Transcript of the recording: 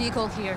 vehicle here.